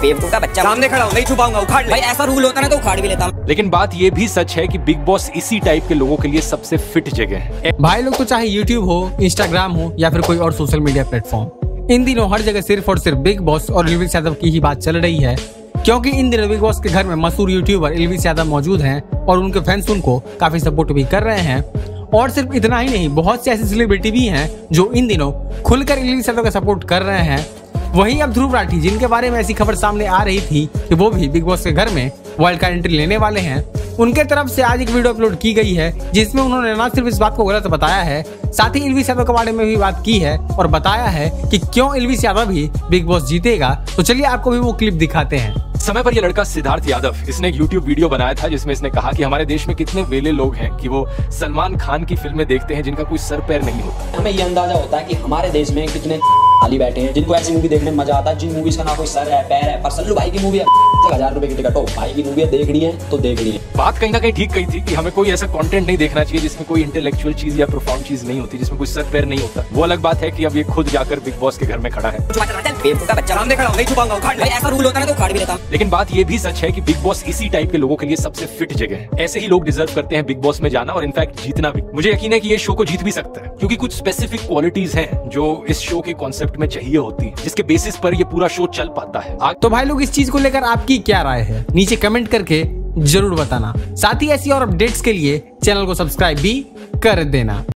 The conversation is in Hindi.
बेवकूफ़ का बच्चा सामने खड़ा हो नहीं छुपाऊँगा उखाड़ ले। भाई ऐसा रूल होता ना तो उखाड़ भी लेता। लेकिन बात ये भी सच है कि बिग बॉस इसी टाइप के लोगों के लिए सबसे फिट जगह है। भाई लोग तो चाहे यूट्यूब हो इंस्टाग्राम हो या फिर कोई और सोशल मीडिया प्लेटफॉर्म इन दिनों हर जगह सिर्फ़ और सिर्फ़ बिग बॉस और एलविस यादव की ही बात चल रही है। क्योंकि इन दिनों बिग बॉस के घर में मशहूर यूट्यूबर एलविस यादव मौजूद हैं और उनके फैंस उनको काफ़ी सपोर्ट भी कर रहे हैं। और सिर्फ़ इतना ही नहीं बहुत से ऐसे सेलिब्रिटी भी हैं जो इन दिनों खुलकर एलविस यादव का सपोर्ट कर रहे हैं। वहीं अब ध्रुव राठी जिनके बारे में ऐसी खबर सामने आ रही थी कि वो भी बिग बॉस के घर में वर्ल्ड का एंट्री लेने वाले हैं उनके तरफ़ से आज एक वीडियो अपलोड की गई है जिसमें उन्होंने न सिर्फ़ इस बात को गलत बताया है साथ ही एलविस यादव के बारे में भी बात की है और बताया है कि क्यों एलविस यादव भी बिग बॉस जीतेगा। तो चलिए आपको भी वो क्लिप दिखाते हैं। समय पर ये लड़का सिद्धार्थ यादव इसने एक यूट्यूब वीडियो बनाया था जिसमें इसने कहा कि हमारे देश में कितने वेले लोग हैं कि वो सलमान खान की फ़िल्में देखते हैं जिनका कोई सर पैर नहीं होता। हमें ये अंदाज़ा होता है कि हमारे देश में कितने खाली बैठे हैं। जिनको ऐसी मूवी देखने में मज़ा आता है जिन मूवीज़ का ना कोई सर है पैर है पर सल्लू भाई की मूवी है। हज़ार रुपए की टिकट हो। भाई की मूवी देखनी है तो देखनी है। बात कहीं ना कहीं ठीक कही थी कि हमें कोई ऐसा कंटेंट नहीं देखना चाहिए जिसमें कोई इंटेलेक्चुअल चीज़ या प्रोफाउंड चीज़ नहीं होती जिसमें कोई सर पैर नहीं होता। वो अलग बात है कि अब ये खुद जाकर बिग बॉस के घर में खड़ा है। बेवकूफ़ का बच्चा सामने खड़ा हो नहीं छुपाऊँगा उखाड़ ले भाई ऐसा रूल होता ना तो उखाड़ भी लेता। लेकिन बात ये भी सच है कि बिग बॉस इसी टाइप के लोगों के लिए सबसे फिट जगह है। ऐसे ही लोग डिजर्व करते हैं बिग बॉस में जाना और इनफैक्ट जीतना भी। मुझे यकीन है कि ये शो को जीत भी सकता है क्योंकि कुछ स्पेसिफिक क्वालिटीज हैं जो इस शो के कॉन्सेप्ट में चाहिए होती है, जिसके बेसिस पर ये पूरा शो चल पाता है। आग तो भाई लोग, इस चीज़ को लेकर आपकी क्या राय है? नीचे कमेंट करके ज़रूर बताना। साथ ही ऐसी और अपडेट्स के लिए चैनल को सब्सक्राइब भी कर देना।